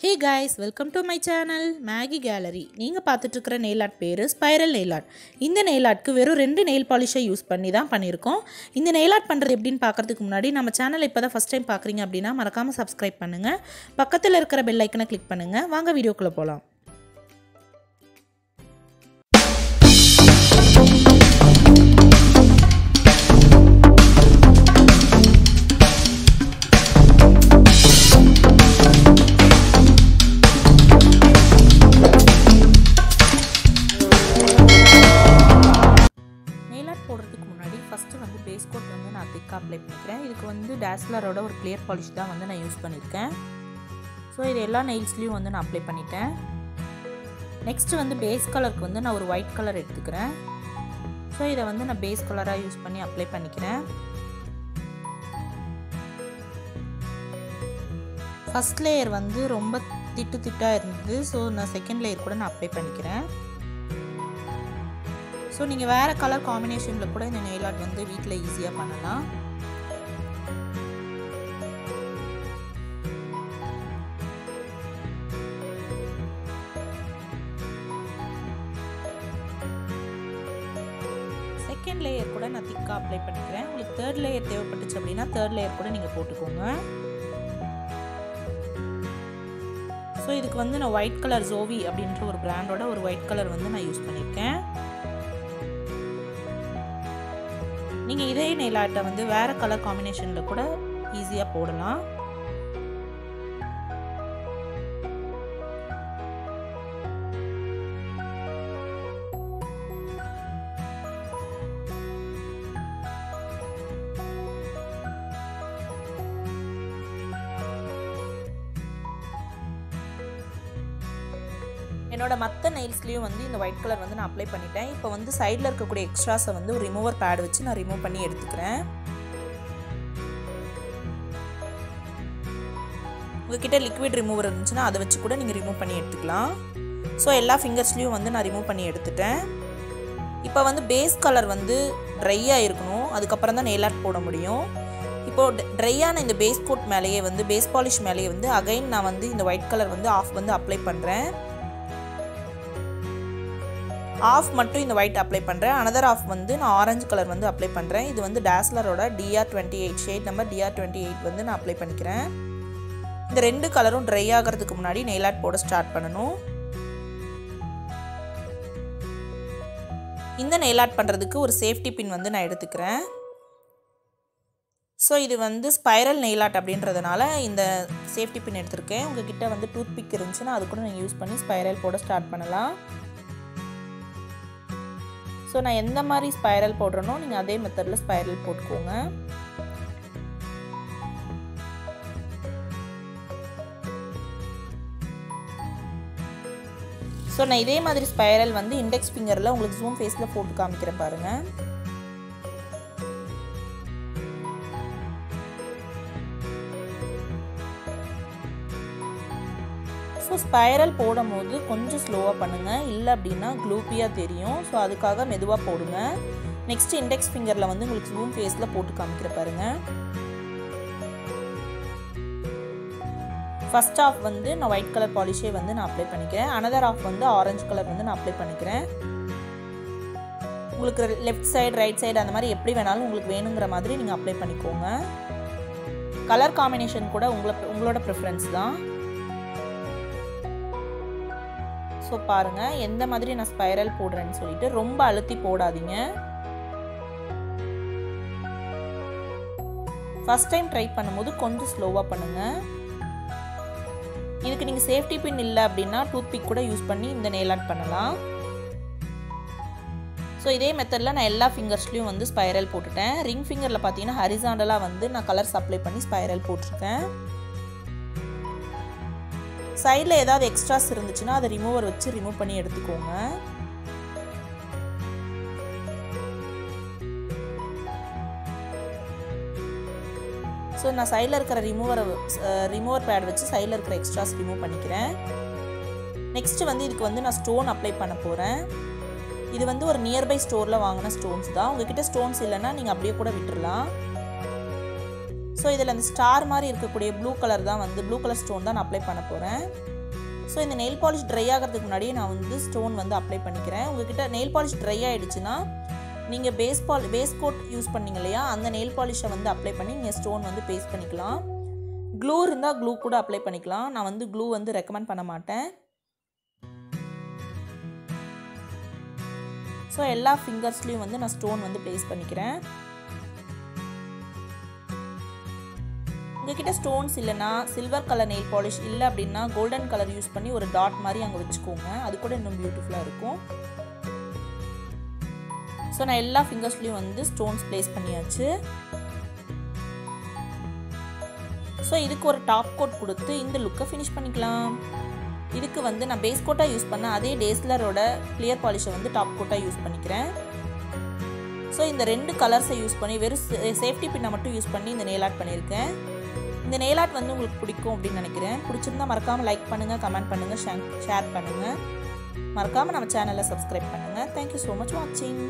Hey guys welcome to my channel Maggie gallery நீங்கள் பார்த்துட்ருக்கிற nail art பேர் spiral nail art இந்த nail ஆர்ட்க்கு வெறும் ரெண்டு நெயில் பாலிஷை யூஸ் பண்ணி தான் பண்ணியிருக்கோம். இந்த நெயில் ஆர்ட் பண்ணுறது எப்படின்னு பார்க்கறதுக்கு முன்னாடி நம்ம சேனல் இப்போ தான் ஃபஸ்ட் டைம் பார்க்குறீங்க அப்படின்னா மறக்காமல் சப்ஸ்கிரைப் பண்ணுங்கள் பக்கத்தில் இருக்கிற பெல் ஐக்கனை கிளிக் பண்ணுங்கள் வாங்க வீடியோக்குள்ளே போகலாம் கோட் அப்ளை பண்ணிக்கிறேன் இதுக்கு வந்து டேஸ்லரோட ஒரு கிளியர் பாலிஷ் தான் வந்து நான் யூஸ் பண்ணியிருக்கேன் ஸோ இது எல்லா நெயில்ஸ்லேயும் வந்து நான் அப்ளை பண்ணிட்டேன். நெக்ஸ்ட்டு வந்து பேஸ் கலருக்கு வந்து நான் ஒரு ஒயிட் கலர் எடுத்துக்கிறேன். ஸோ இதை வந்து நான் பேஸ் கலராக யூஸ் பண்ணி அப்ளை பண்ணிக்கிறேன். ஃபஸ்ட் லேயர் வந்து ரொம்ப திட்டு திட்டாக இருந்தது. ஸோ நான் செகண்ட் லேயர் கூட நான் அப்ளை பண்ணிக்கிறேன். ஸோ நீங்கள் வேறு கலர் காம்பினேஷனில் கூட இந்த நெயில் ஆர்ட் வந்து வீட்டில் ஈஸியாக பண்ணலாம். செகண்ட் லேயர் கூட நான் திக்காக அப்ளை பண்ணிக்கிறேன். உங்களுக்கு தேர்ட் லேயர் தேவைப்பட்டுச்சு அப்படின்னா தேர்ட் லேயர் கூட நீங்கள் போட்டுக்கோங்க. ஸோ இதுக்கு வந்து நான் ஒயிட் கலர் ஜோவி அப்படின்ற ஒரு பிராண்டோட ஒரு ஒயிட் கலர் வந்து நான் யூஸ் பண்ணியிருக்கேன். நீங்கள் இதே நெயில் ஆர்ட்டை வந்து வேறு கலர் காம்பினேஷனில் கூட ஈஸியாக போடலாம். என்னோடய மற்ற நெயில்ஸ்லேயும் வந்து இந்த ஒயிட் கலர் வந்து நான் அப்ளை பண்ணிட்டேன். இப்போ வந்து சைடில் இருக்கக்கூடிய எக்ஸ்ட்ராஸை வந்து ஒரு ரிமூவர் பேட் வச்சு நான் ரிமூவ் பண்ணி எடுத்துக்கிறேன். உங்ககிட்ட லிக்விட் ரிமூவர் இருந்துச்சுன்னா அதை வச்சு கூட நீங்கள் ரிமூவ் பண்ணி எடுத்துக்கலாம். ஸோ எல்லா ஃபிங்கர்ஸ்லேயும் வந்து நான் ரிமூவ் பண்ணி எடுத்துட்டேன். இப்போ வந்து பேஸ் கலர் வந்து ட்ரையாக இருக்கணும். அதுக்கப்புறம் தான் நெயில் ஆர்ட் போட முடியும். இப்போது ட்ரையான இந்த பேஸ் கோட் மேலேயே வந்து பேஸ் பாலிஷ் மேலேயே வந்து அகைன் நான் வந்து இந்த ஒயிட் கலர் வந்து ஆஃப் வந்து அப்ளை பண்ணுறேன் ஆஃப் மட்டும் இந்த ஒயிட் அப்ளை பண்ணுறேன் அனதர் ஆஃப் வந்து நான் ஆரஞ்சு கலர் வந்து அப்ளை பண்ணுறேன் இது வந்து டேஸ்லரோட TR twenty eight shade number TR twenty eight வந்து நான் அப்ளை பண்ணிக்கிறேன். இந்த ரெண்டு கலரும் ட்ரை ஆகிறதுக்கு முன்னாடி நெயில் ஆர்ட் போட ஸ்டார்ட் பண்ணணும். இந்த நெயில் ஆர்ட் பண்ணுறதுக்கு ஒரு சேஃப்டி பின் வந்து நான் எடுத்துக்கிறேன். ஸோ இது வந்து ஸ்பைரல் நெயில் ஆர்ட் அப்படின்றதுனால இந்த சேஃப்டி பின் எடுத்திருக்கேன். உங்ககிட்ட வந்து டூத் பிக் இருந்துச்சுன்னா அது கூட நீங்கள் யூஸ் பண்ணி ஸ்பைரல் போட ஸ்டார்ட் பண்ணலாம். ஸோ நான் எந்த மாதிரி ஸ்பைரல் போடுறேனோ நீங்கள் அதே மெத்தடில் ஸ்பைரல் போட்டுக்கோங்க. ஸோ நான் இதே மாதிரி ஸ்பைரல் வந்து இண்டெக்ஸ் ஃபிங்கரில் உங்களுக்கு ஜூம் ஃபேஸில் போட்டு காமிக்கிறேன் பாருங்கள் ஸோ ஸ்பைரல் போடும் போது கொஞ்சம் ஸ்லோவாக பண்ணுங்கள் இல்லை அப்படின்னா க்ளூப்பியாக தெரியும். ஸோ அதுக்காக மெதுவாக போடுங்க. நெக்ஸ்ட் இண்டெக்ஸ் ஃபிங்கரில் வந்து உங்களுக்கு ஜூம் ஃபேஸில் போட்டு காமிக்கிற பாருங்கள் ஃபஸ்ட் ஆஃப் வந்து நான் ஒயிட் கலர் பாலிஷே வந்து நான் அப்ளை பண்ணிக்கிறேன். அனதர் ஆஃப் வந்து ஆரஞ்சு கலர் வந்து நான் அப்ளை பண்ணிக்கிறேன். உங்களுக்கு லெஃப்ட் சைடு ரைட் சைடு அந்த மாதிரி எப்படி வேணாலும் உங்களுக்கு வேணுங்கிற மாதிரி நீங்கள் அப்ளை பண்ணிக்கோங்க. கலர் காம்பினேஷன் கூட உங்களை உங்களோட ப்ரிஃபரன்ஸ் தான். ஸோ பாருங்கள் எந்த மாதிரி நான் ஸ்பைரல் போடுறேன்னு சொல்லிட்டு ரொம்ப அழுத்தி போடாதீங்க. ஃபஸ்ட் டைம் ட்ரை பண்ணும்போது கொஞ்சம் ஸ்லோவாக பண்ணுங்கள் இதுக்கு நீங்கள் சேஃப்டி பின் இல்லை அப்படின்னா டூத்பிக் கூட யூஸ் பண்ணி இந்த நெயில் ஆர்ட் பண்ணலாம். ஸோ இதே மெத்தடில் நான் எல்லா ஃபிங்கர்ஸ்லேயும் வந்து ஸ்பைரல் போட்டுட்டேன். ரிங் ஃபிங்கரில் பார்த்தீங்கன்னா ஹரிசாண்டலாக வந்து நான் கலர் சப்ளை பண்ணி ஸ்பைரல் போட்டிருக்கேன். சைடில் ஏதாவது எக்ஸ்ட்ராஸ் இருந்துச்சுன்னா அதை ரிமூவர் வச்சு ரிமூவ் பண்ணி எடுத்துக்கோங்க. ஸோ நான் சைடில் இருக்கிற ரிமூவரை ரிமூவர் பேட் வச்சு சைடில் இருக்கிற எக்ஸ்ட்ராஸ் ரிமூவ் பண்ணிக்கிறேன். நெக்ஸ்ட்டு வந்து இதுக்கு வந்து நான் ஸ்டோன் அப்ளை பண்ண போகிறேன் இது வந்து ஒரு நியர்பை ஸ்டோரில் வாங்கின ஸ்டோன்ஸ் தான். உங்ககிட்ட ஸ்டோன்ஸ் இல்லைன்னா நீங்கள் அப்படியே கூட விட்டுடலாம் ஸோ இதில் அந்த ஸ்டார் மாதிரி இருக்கக்கூடிய ப்ளூ கலர் தான் வந்து ப்ளூ கலர் ஸ்டோன் தான் நான் அப்ளை பண்ண போகிறேன் ஸோ இந்த நெயில் பாலிஷ் ட்ரை ஆகிறதுக்கு முன்னாடியே நான் வந்து ஸ்டோன் வந்து அப்ளை பண்ணிக்கிறேன். உங்ககிட்ட நெயில் பாலிஷ் ட்ரை ஆகிடுச்சுன்னா நீங்கள் பேஸ் பால் பேஸ் கோட் யூஸ் பண்ணிங்க இல்லையா அந்த நெயில் பாலிஷை வந்து அப்ளை பண்ணி நீங்கள் ஸ்டோன் வந்து பேஸ்ட் பண்ணிக்கலாம். க்ளூ இருந்தால் க்ளூ கூட அப்ளை பண்ணிக்கலாம். நான் வந்து க்ளூ வந்து ரெக்கமெண்ட் பண்ண மாட்டேன். ஸோ எல்லா ஃபிங்கர்ஸ்லேயும் வந்து நான் ஸ்டோன் வந்து ப்ளேஸ் பண்ணிக்கிறேன். உங்ககிட்ட ஸ்டோன்ஸ் இல்லைனா சில்வர் கலர் நெயில் பாலிஷ் இல்லை அப்படின்னா கோல்டன் கலர் யூஸ் பண்ணி ஒரு டாட் மாதிரி அங்கே வச்சுக்கோங்க. அது கூட இன்னும் பியூட்டிஃபுல்லாக இருக்கும். ஸோ நான் எல்லா ஃபிங்கர்ஸ்லேயும் வந்து ஸ்டோன்ஸ் ப்ளேஸ் பண்ணியாச்சு. ஸோ இதுக்கு ஒரு டாப் கோட் கொடுத்து இந்த லுக்கை ஃபினிஷ் பண்ணிக்கலாம். இதுக்கு வந்து நான் பேஸ் கோட்டாக யூஸ் பண்ண அதே டேஸ்லரோட கிளியர் பாலிஷை வந்து டாப் கோட்டாக யூஸ் பண்ணிக்கிறேன். ஸோ இந்த ரெண்டு கலர்ஸை யூஸ் பண்ணி வெறும் சேஃப்டி பின்னை மட்டும் யூஸ் பண்ணி இந்த நெயில் ஆர்ட் பண்ணியிருக்கேன். இந்த நெயில் ஆர்ட் வந்து உங்களுக்கு பிடிக்கும் அப்படின்னு நினைக்கிறேன். பிடிச்சிருந்தா மறக்காமல் லைக் பண்ணுங்கள் கமெண்ட் பண்ணுங்கள் ஷேர் பண்ணுங்கள் மறக்காமல் நம்ம சேனலை சப்ஸ்கிரைப் பண்ணுங்கள் தேங்க்யூ ஸோ மச் வாட்சிங்